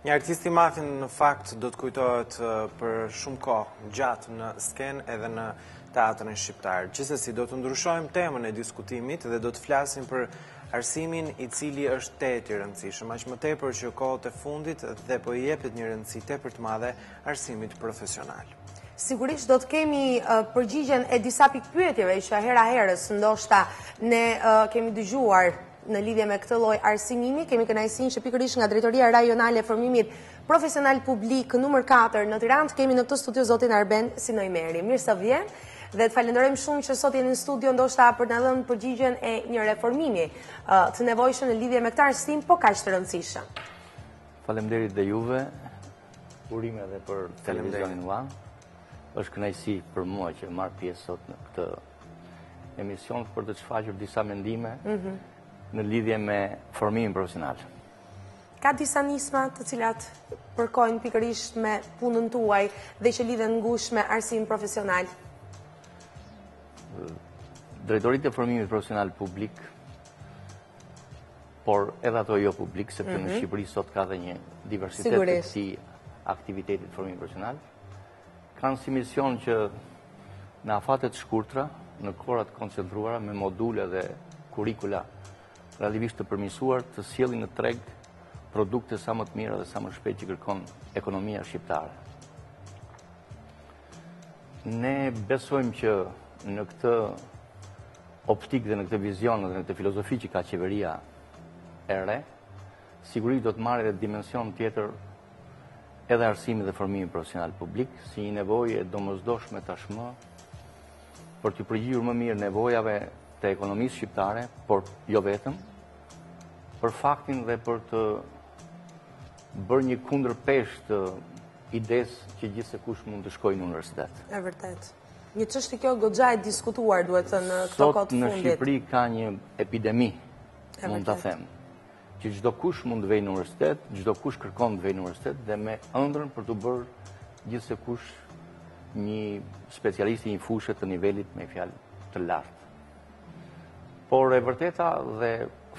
Një artist i madh, në fakt do të kujtohet për shumë kohë gjatë në skenë edhe në teatrin shqiptar. Gjithsesi do të ndryshojmë temën e diskutimit dhe do të flasim për arsimin i cili është tejet i rëndësishëm, aq më tepër që kohët e fundit dhe po i jepet një rëndësi tepër e madhe arsimit profesional. Sigurisht do të kemi përgjigjen e disa pikëpyetjeve që hera-herës ndoshta ne kemi dëgjuar Në lidhje me këtë lloj arsimimi, kemi kënaqësinë që pikërisht nga Drejtoria Rajonale e Formimit Profesional Publik numër 4 në Tiranë të kemi në këtë studio zotin Arben Sinojmeri. Mirë se vjen dhe të falenderojmë shumë që sot jeni në studio ndoshta për të na dhënë përgjigjen e një reformimi uh, të nevojshëm në lidhje me këtë arsim, po kaq të rëndësishëm. Faleminderit edhe juve. Urime edhe për televizionin One. Është kënaqësi për mua që marr pjesë sot në këtë emision për të shfaqur disa mendime mhm. në lidhje me formimin profesional. Ka disa nisma të cilat përkojnë pikërisht me punën tuaj dhe që lidhen ngushtë me arsim profesional? Drejtoritë e formimit profesional publik, por edhe ato jo publik, sepse në mhm. Shqipëri sot ka dhe një diversitet të këtij aktivitetit formimit profesional, Kanë si mision që në afate të shkurtra, në kohëra të koncentruara me module dhe kurrikula relativisht të përmirësuar të sjellin në treg produkte sa më të mira dhe sa më shpejt që kërkon ekonomia shqiptare. Ne besojmë që në këtë optikë dhe në këtë vizion dhe në këtë filozofi që ka qeveria e re, Sigurisht do të marrë edhe dimension tjetër edhe arsimi dhe formimi profesional publik, si një nevojë e domosdoshme tashmë për t'u përgjigjur më mirë nevojave të ekonomisë shqiptare, por jo vetëm, për faktin dhe për të bërë një kundërpeshë të idesë që gjithsekush mund të shkojë në universitet. E vërtetë. Një çështje kjo goxha e diskutuar, duhet thënë këto kohët e fundit. Sot në Shqipëri ka një epidemi, mund të themë. Që çdokush mund të vejë në universitet, çdokush kërkon të vejë në universitet dhe me ëndrrën për t'u bërë gjithsekush një specialist i një fushe të nivelit me fjalë të lartë. Por e vërteta dhe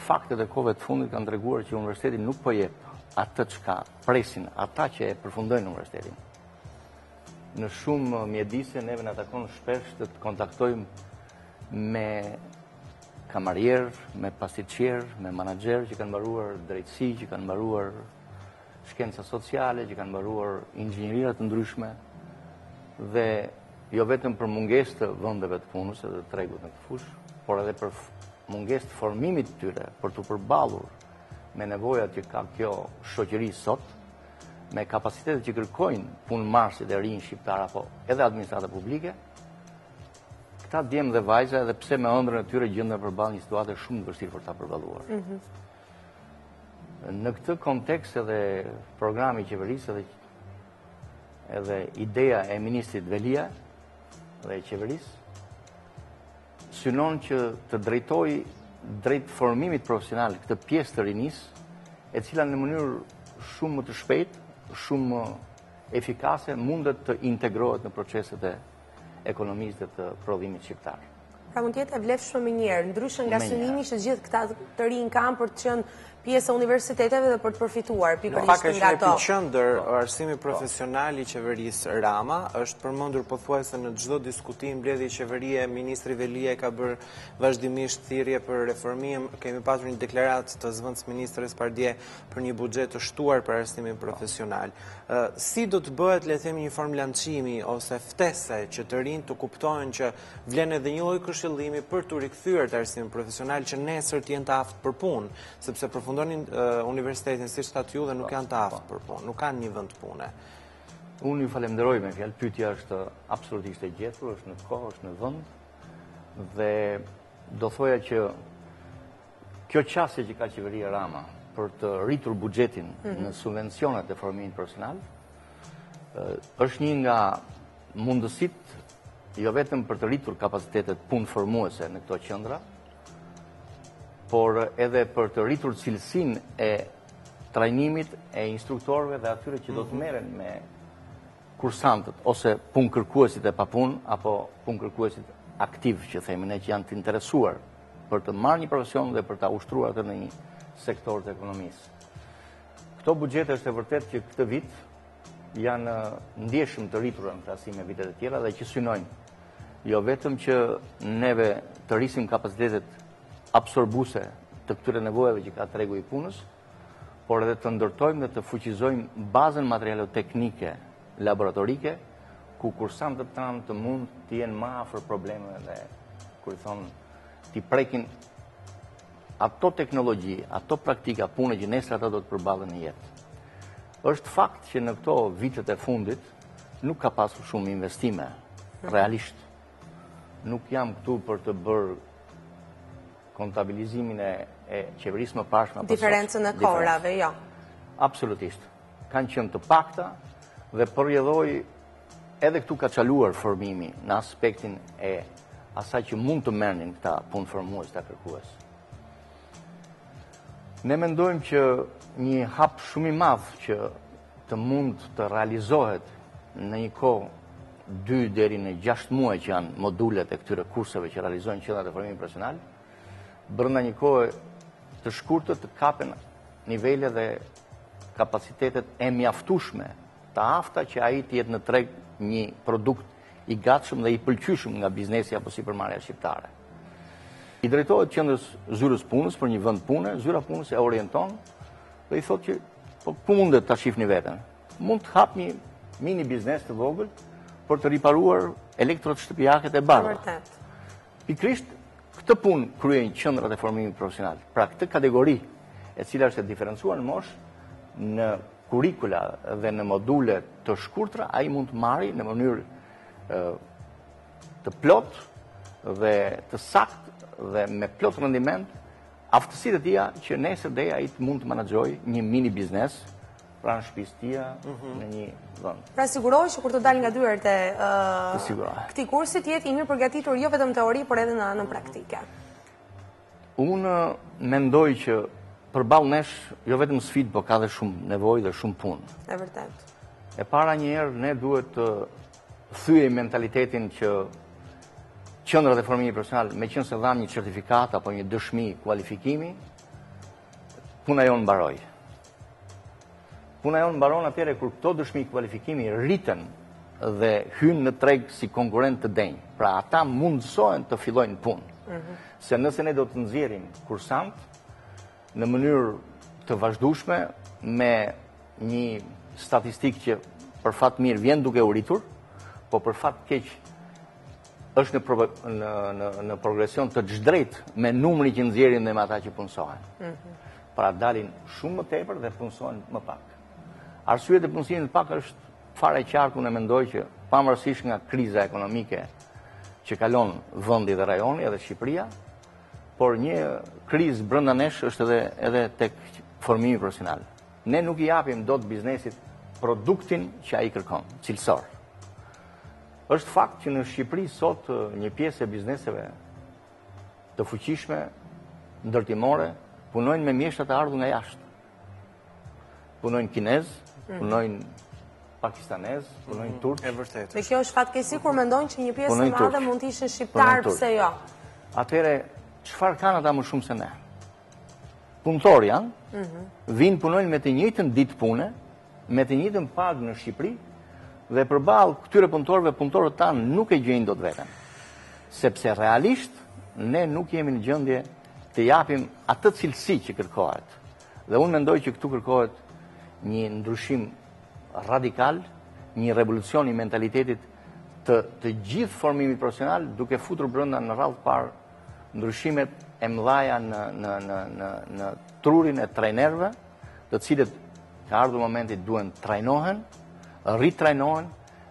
faktet e kohëve të fundit kanë treguar që universiteti nuk po jep atë çka presin, ata që e përfundojnë universitetin. Në shumë mjedise, neve na takon shpesh të të kontaktojmë me kamarier, me pastiçier, me manaxher që kanë mbaruar drejtësi, që kanë mbaruar shkenca sociale, që kanë mbaruar inxhinierira të ndryshme dhe jo vetëm për mungesë të vendeve të punës dhe të tregut në këtë fushë, por edhe për mungesë të formimit të tyre për t'u përballur me nevojat që ka kjo shoqëri sot, me kapacitetet që kërkojnë punëmarrësit e rinj shqiptarë apo edhe administrata publike, këta djem dhe vajza edhe pse me ëndrrën e tyre gjenden përballë një situate shumë të vështirë për ta përballuar. Mhm. Në këtë kontekst edhe programi i qeverisë edhe, edhe ideja e ministrit Veliaj dhe qeverisë synon që të drejtojë drejt formimit profesional këtë pjesë të rinisë, e cila në mënyrë shumë më të shpejtë, shumë më efikase, mundet të integrohet në proceset e ekonomisë dhe të prodhimit shqiptar. Pra mund të jetë e vlefshme menjëherë, ndryshe nga synimi që gjithë këta të rinj kanë për të qenë pjesë e universiteteve dhe për të përfituar pikërisht nga to. Në fakt është një epiqendër, po. arsimi profesional i qeverisë Rama, është përmendur pothuajse në çdo diskutim mbledhje qeverie, ministri Veliaj ka bërë vazhdimisht thirrje për reformim, kemi patur një deklaratë të zëvendësministres pardje për një buxhet të shtuar për arsimin profesional. Si do të bëhet, le të themi, një formë lançimi ose ftese që të rinjtë të kuptojnë që vlen edhe një lloj këshillimi për t'u rikthyer te arsimi profesional që nesër të jenë të aftë për punë, sepse përfundojnë universitetin siç thatë ju dhe nuk janë të aftë për punë, nuk kanë një vend pune. Unë ju falënderoj, me një fjalë, pyetja është absolutisht e gjetur, është në kohë, është në vend dhe do thoja që kjo qasje që ka qeveria Rama për të rritur buxhetin mhm. në subvencionet e formimit personal, është një nga mundësitë jo vetëm për të rritur kapacitetet punëformuese në këto qendra, por edhe për të rritur cilësinë e trajnimit e instruktorëve dhe atyre që do të mhm. merren me kursantët, ose punëkërkuesit e papunë, apo punëkërkuesit aktivë që themi ne që janë të interesuar për të marrë një profesion dhe për ta ushtruar atë në një sektor të ekonomisë. Këto buxhete është e vërtetë që këtë vit janë uh, ndjeshëm të rritura në krahasim me vitet e tjera dhe që synojnë jo vetëm që neve të rrisim kapacitetet absorbuese të këtyre nevojave që ka tregu i punës, por edhe të ndërtojmë dhe të fuqizojmë bazën materialo-teknike laboratorike, ku kursantët tanë të mund të jenë ma afer problemeve dhe, kur i thonë, t'i prekin ato teknologji, ato praktika pune që nesër ata do të përballen në jetë. Është fakt që në këto vitet e fundit nuk ka pasur shumë investime, realisht. Nuk jam këtu për të bërë kontabilizimin e qeverisë mëparshme apo sot. Diferencën e kohërave, jo. Absolutisht. Kanë qenë të pakta dhe për rrjedhojë edhe këtu ka çaluar formimi në aspektin e asaj që mund të merrnin këta punëformues, ta, kërkues. Ne mendojmë që një hap shumë i madh që të mund të realizohet në një kohë 2 deri në 6 muaj që janë modulet e këtyre kurseve që realizojnë qendrat e formimit profesional, brenda një kohë të shkurtër të kapen nivele dhe kapacitetet e mjaftushme të afta që ai të jetë në treg një produkt i gatshëm dhe i pëlqyshëm nga biznesi apo sipërmarrja shqiptare. I drejtohet qendrës zyrës punës për një vend pune, zyra punës e orienton dhe i thotë që po ku mundet ta shihni veten. Mund të hapë një mini biznes të vogël për të riparuar elektroshtëpiaket e bardha. Vërtet. Pikërisht këtë punë kryejnë qendrat e formimit profesional. Pra këtë kategori e cila është e diferencuar në moshë në kurrikula dhe në module të shkurtra, ai mund të marri në mënyrë të plotë dhe të saktë dhe me plot rendiment aftësitë e tija që nesër dhe ai të mund të menaxhojë një mini biznes pranë shtëpisë së tij mhm. në një vend. Pra të sigurojë që kur të dalë nga dyert e këtij kursi të jetë i mirëpërgatitur jo vetëm teori por edhe në anën praktike. Unë mendoj që përballë nesh jo vetëm sfidë, por ka dhe shumë nevojë dhe shumë punë. E vërtetë. E para njëherë ne duhet të thyejmë mentalitetin që qendrat e formimit profesional, meqenëse dhamë një certifikatë apo një dëshmi kualifikimi, puna jonë mbaroi. Puna jonë mbaron atëherë kur këto dëshmi kualifikimi rriten dhe hyjnë në treg si konkurrentë të denjë. Pra ata mundësohen të fillojnë punë. Mhm. Se nëse ne do të nxjerrim kursantë, në mënyrë të vazhdueshme, me një statistikë që për fat mirë vjen duke u rritur, po për fat keq është në në në në progresion të zhdrejtë me numrin që nxjerrin dhe me ata që punësohen. Mhm. Pra dalin shumë më tepër dhe punësohen më pak. Arsyeja e punësimit të pakët është fare e qartë unë mendoj që pavarësisht nga kriza ekonomike që kalon vendi dhe rajoni edhe Shqipëria, por një krizë brenda nesh është edhe edhe tek formimi profesional. Ne nuk i japim dot biznesit produktin që ai kërkon, cilësor. Është fakt që në Shqipëri sot një pjesë e bizneseve të fuqishme ndërtimore punojnë me mjeshtra të ardhur nga jashtë. Punojnë kinezë, mm. punojnë pakistanezë, punojnë mm. turq. E vërtetë. Dhe kjo është fatkeqësi kur mendon që një pjesë e madhe mund të ishin shqiptarë, pse jo? Atëhere çfarë kanë ata më shumë se ne? Punëtorë janë, mm -hmm. vijnë punojnë me të njëjtën ditë pune, me të njëjtën pagë në Shqipëri dhe përballë këtyre punëtorëve, punëtorët tanë nuk e gjejnë dot veten. Sepse realisht ne nuk jemi në gjendje të japim atë cilësi që kërkohet. Dhe unë mendoj që këtu kërkohet një ndryshim radikal, një revolucion i mentalitetit të të gjithë formimit profesional duke futur brenda në radhë parë ndryshimet e mëdhaja në në në në në trurin e trajnerëve, të cilët ka ardhur momenti duhen trajnohen, ritrajnohen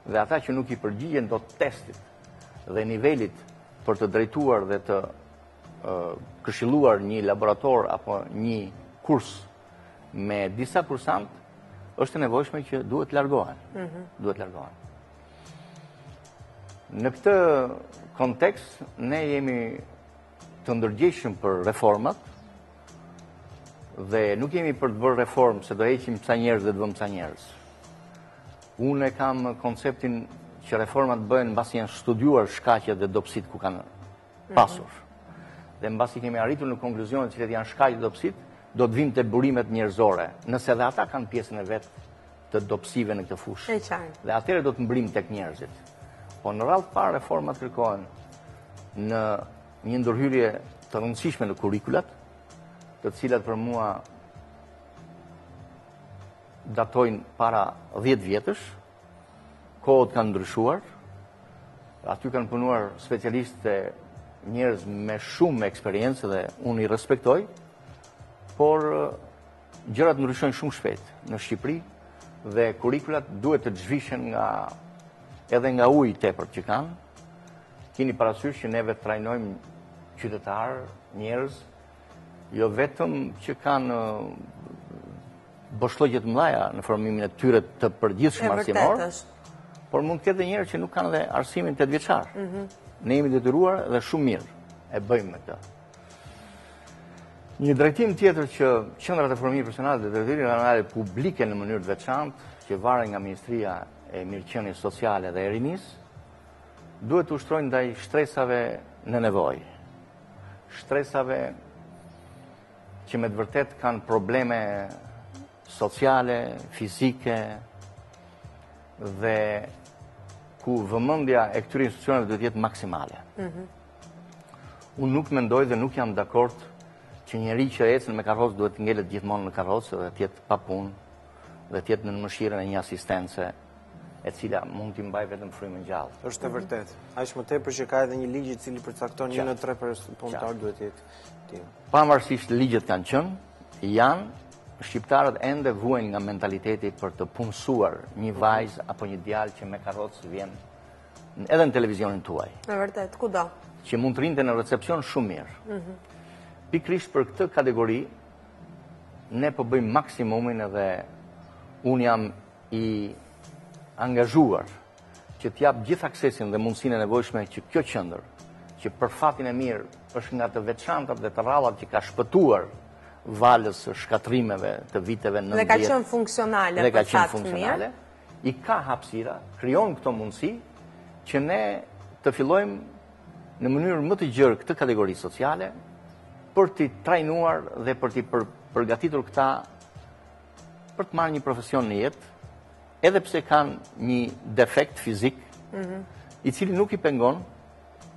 dhe ata që nuk i përgjigjen dot testit dhe nivelit për të drejtuar dhe të këshiluar një laborator apo një kurs me disa kursantë, është e nevojshme që duhet të largohen. Mhm. Duhet të largohen. Në këtë kontekst, ne jemi të ndërgjegjshëm për reformat dhe nuk jemi për të bërë reformë se do heqim ca njerëz dhe do vëmë ca njerëz. Unë e kam konceptin që reformat bëhen mbasi janë studiuar shkaqet dhe dobësitë ku kanë mhm. pasur. Dhe mbasi kemi arritur në konkluzione cilat janë shkaqet dhe dobësitë, do të vijmë te burimet njerëzore, nëse dhe ata kanë pjesën e vet të dobësive në këtë fushë. E qartë. Dhe atëherë do të mbërrijmë tek njerëzit. Po në radhë parë reformat kërkohen në një ndërhyrje të rëndësishme në kurikulat, të cilat për mua datojnë para 10 vjetësh, kohët kanë ndryshuar, aty kanë punuar specialistë e njerëz me shumë eksperiencë dhe unë i respektoj, por Gjërat ndryshojnë shumë shpejt në Shqipëri dhe kurikulat duhet të zhvishen nga edhe nga uji i tepërt që kanë. Kini parasysh që neve trajnojmë qytetarë, njerëz, jo vetëm që kanë boshllëqe të mëdha në formimin e tyre të përgjithshëm arsimor, por mund të ketë dhe njerëz që nuk kanë dhe arsimin 8 vjeçar. Mhm. Ne jemi detyruar dhe shumë mirë e bëjmë me këtë. Një drejtim tjetër që qendrat e formimit profesional dhe drejtoritë rajonale publike në mënyrë të veçantë, që varen nga Ministria e Mirëqenies Sociale dhe e Rinisë, duhet të ushtrojnë ndaj shtresave në nevojë. Shtresave që me të vërtetë kanë probleme sociale, fizike dhe ku vëmendja e këtyre institucioneve duhet të jetë maksimale. Mhm. Unë nuk mendoj dhe nuk jam dakord që njëri që ecën me karrocë duhet të ngelet gjithmonë në karrocë dhe të jetë pa punë dhe të jetë nën mëshirën e një asistence e cila mund t'i mbajë vetëm frymën gjallë. Është e vërtetë. Aq më tepër që ka edhe një ligj i cili përcakton një në tre punëtorë duhet të jetë tim. Pavarësisht ligjet kanë qenë, janë shqiptarët ende vuajnë nga mentaliteti për të punësuar një vajzë apo një djalë që me karrocë vjen edhe në televizionin tuaj. Me të vërtetë, kudo? Që mund të rrinte në recepsion shumë mirë. Mhm. Pikërisht për këtë kategori, ne po bëjmë maksimumin edhe unë jam i angazhuar që të jap gjithë aksesin dhe mundësinë e nevojshme që kjo qendër, që për fatin e mirë është nga të veçantat dhe të rrallat që ka shpëtuar valës së shkatërrimeve të viteve nëntëdhjetë. Dhe ka qenë funksionale për fatin mirë. i ka hapësira, krijon këto mundësi që ne të fillojmë në mënyrë më të gjerë këtë kategori sociale për t'i trajnuar dhe për t'i për, përgatitur këta për të marrë një profesion në jetë, edhe pse kanë një defekt fizik, mm -hmm. i cili nuk i pengon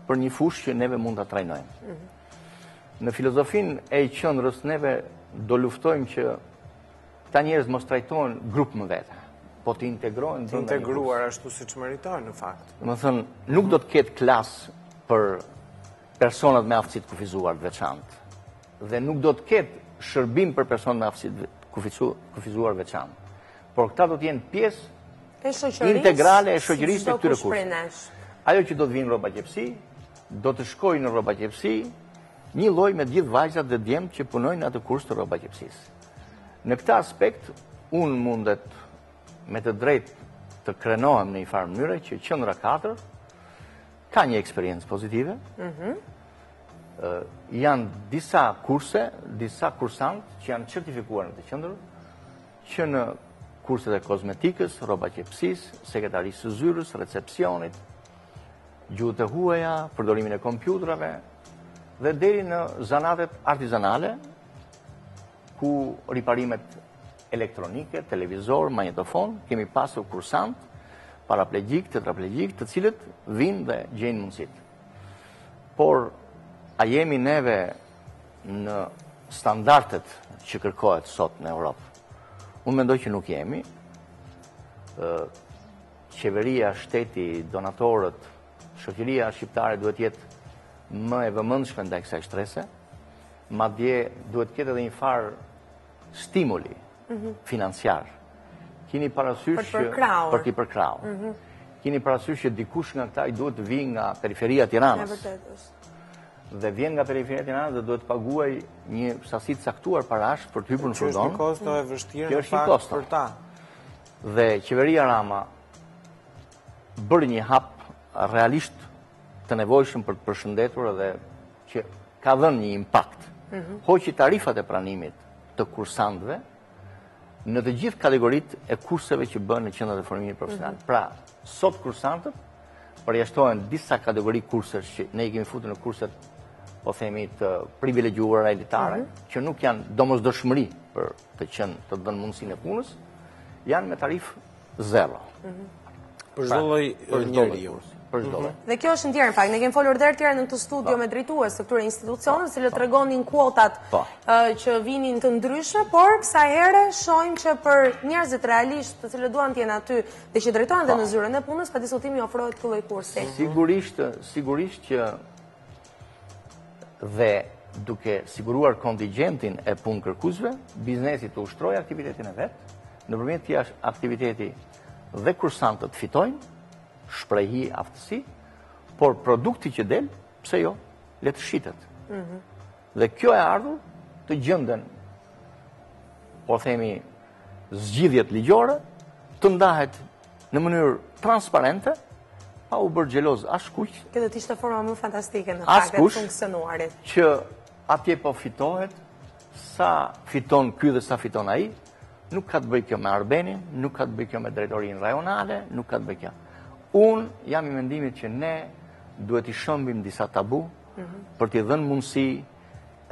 për një fushë që neve mund ta trajnojmë. Mm -hmm. Në filozofinë e qendrës, neve do luftojmë që Këta njerëz mos trajtohen grup më vete, po të integrohen brenda një grup. Të integruar ashtu siç meritojnë në fakt. Do të thënë, nuk do të ketë klasë për personat me aftësi të kufizuar të veçantë. Dhe nuk do të ketë shërbim për personat me aftësi të kufizuar të veçantë. Por këta do të jenë pjesë integrale e shoqërisë të këtyre kushte. Ajo që do të vijë në rrobaqepësi, do të shkojë në rrobaqepësi, njëlloj me gjithë vajzat dhe djemt që punojnë në atë kurs të rrobaqepësisë. Në këtë aspekt, unë mundet me të drejt të krenohem në njëfarë mënyre që qendra 4 ka një eksperiencë pozitive, mhm. janë disa kurse, disa kursantë që janë certifikuar në këtë qendër, që në kurset e kozmetikës, rrobaqepësisë, sekretarisë së zyrës, recepsionit, gjuhët e huaja, përdorimin e kompjuterave, dhe deri në zanatet artizanale, ku riparimet elektronike, televizor, magnetofon, kemi pasur kursantë paraplegjikë, tetraplegjikë, të cilët vijnë dhe gjejnë mundësitë. Por, a jemi neve në standardet që kërkohet sot në Europë? Unë mendoj që nuk jemi. Qeveria, shteti, donatorët, shoqëria shqiptare duhet të jetë më e vëmendshme ndaj kësaj shtrese, Madje duhet të ketë edhe një farë stimuli mhm. financiar. Kini parasysh që për t'i përkrahur. Mhm. Kini parasysh që dikush nga këta i duhet të vijë nga periferia e Tiranës. Dhe vjen nga periferia e Tiranës dhe duhet të paguajë një sasi të caktuar parash për të hyrë në furgon. Kjo është një kosto e vështirë në fakt për ta. Dhe qeveria Rama bëri një hap realisht të nevojshëm për të përshëndetur edhe që ka dhënë një impakt, hoqi tarifat e pranimit të kursantëve në të gjithë kategoritë e kurseve që bëhen në qendrat e formimit profesional. Mhm. Pra, sot kursantët përjashtohen disa kategori kursesh që ne i kemi futur në kurset po themi të privilegjuara elitare, mhm. që nuk janë domosdoshmëri për të qenë të dhënë mundësinë e punës, janë me tarifë Zero. Mhm. Për çdo pra, lloj njeriu. Për çdo lloj. Mhm. Dhe kjo është ndjerë në fakt. Ne kemi folur edhe herë të tjera në këtë studio po. me drejtues të këtyre institucioneve, të cilët po. tregonin kuotat po. që vinin të ndryshme, por sa herë shohim që për njerëzit realisht, të cilët duan të jenë aty dhe që drejtohen dhe në zyrën e punës, pa diskutim u ofrohet ky lloj kursi. Sigurisht, sigurisht që dhe duke siguruar kontingjentin e punëkërkuesve, biznesi të ushtrojë aktivitetin e vet, nëpërmjet këtij aktiviteti dhe kursantët të fitojnë shprehi, aftësi, por produkti që del, pse jo, le të shitet. Mhm. Dhe kjo e ardhur të gjenden, po themi, zgjidhjet ligjore, të ndahet në mënyrë transparente, pa u bërë xheloz askush. Kjo do të ishte forma më fantastike në fakt e të funksionuarit. Që atje po fitohet sa fiton ky dhe sa fiton ai, nuk ka të bëjë kjo me Arbenin, nuk ka të bëjë kjo me drejtorinë rajonale, nuk ka të bëjë kjo. Unë jam i mendimit që ne duhet t'i shembim disa tabu mhm. për t'i dhënë mundësi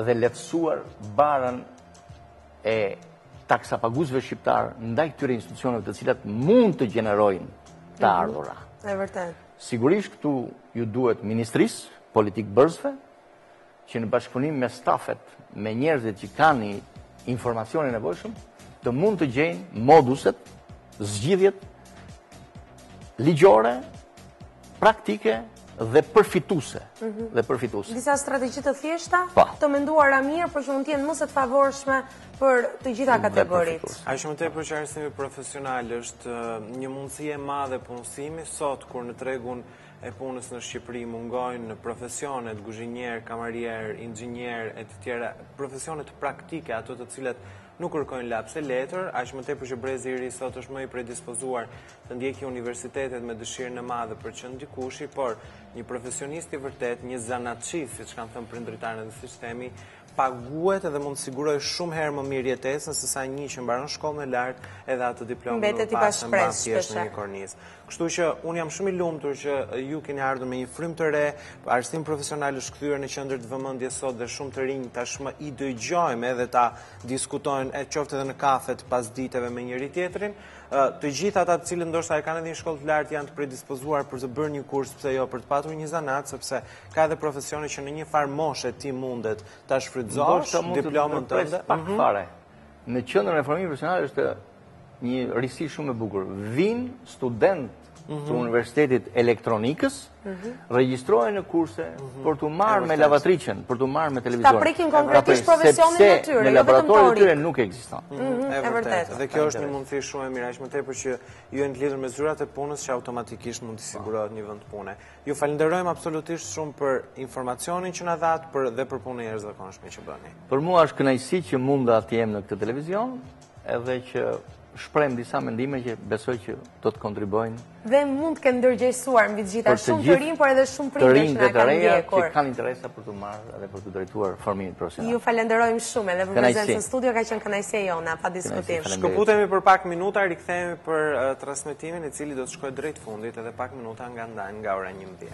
dhe lehtësuar barrën e taksapaguesve shqiptarë ndaj këtyre institucioneve të cilat mund të gjenerojnë të mhm. ardhura. E vërtet. Sigurisht këtu ju duhet ministrisë, politikëbërësve, që në bashkëpunim me stafet, me njerëzit që kanë informacionin e nevojshëm, të mund të gjejnë moduset, zgjidhjet, ligjore, praktike dhe përfituse. Mhm. Dhe përfituse. Disa strategji të thjeshta, po. të menduara mirë, për që mund të jenë më se të favorshme për të gjitha kategoritë. Aq më tepër që arsimi profesional është një mundësi e madhe punësimi, sot kur në tregun e punës në Shqipëri mungojnë profesionet, guzhinier, kamarier, inxhinier, e të tjera, profesionet praktike, ato të cilat nuk kërkojnë laps e letër, aq më tepër që brezi i ri sot është më i predispozuar të ndjekë universitetet me dëshirën e madhe për të qenë dikushi, por një profesionist i vërtetë, një zanatçi, siç kanë thënë prindërit tanë dhe siç themi, paguhet edhe mund të sigurojë shumë herë më mirë jetesën sesa një që mbaron shkollën e lartë edhe atë diplomë e mban thjesht në një kornizë. Kështu që unë jam shumë i lumtur që ju keni ardhur me një frymë të re, arsimi profesional është kthyer në qendër të vëmendjes sot dhe shumë të rinj tashmë i dëgjojmë edhe ta diskutojnë qoftë edhe në kafetë pasditeve me njëri-tjetrin. Të gjithë ata të cilët ndoshta e kanë edhe një shkollë të lartë janë të predispozuar për të bërë një kurs pse jo për të patur një zanat sepse ka edhe profesione që në njëfarë moshe ti mundet ta shfrytëzosh diplomën tënde. Pak mhm. fare. Në qendrën e formimit profesional është Një risi shumë e bukur. Vijnë studentë mhm. të Universitetit të Elektronikës, mhm. regjistrohen në kurse mhm. për t'u marrë me lavatriçen, për t'u marrë me televizorin. Ta prekin konkretisht profesionin e tyre, në jo laboratorët e tyre nuk ekziston. E vërtetë. Dhe kjo është një mundësi shumë e mirë, aq më tepër që ju jeni lidhur me zyrat e punës që automatikisht mund të po. sigurohet një vend pune. Ju falënderojmë absolutisht shumë për informacionin që na dhatë dhe për punën e jashtëzakonshme që bëni. Për mua është kënaqësi që mund të jem në këtë televizion, Edhe që shprem disa mendime që besoj që do të kontribuojnë. Dhe mund të kemë ndërgjegjësuar mbi të gjitha shumë të rinj, por edhe shumë prindër që na kanë ndjekur. Që kanë interesa për të marrë edhe për t'iu drejtuar formimit profesional. Ju falenderojmë shumë edhe për prezencën në studio, ka qenë kënaqësi jona, pa diskutim. Shkëputemi për pak minuta, rikthehemi për uh, transmetimin i cili do të shkojë drejt fundit edhe pak minuta na ndajnë nga ora 11.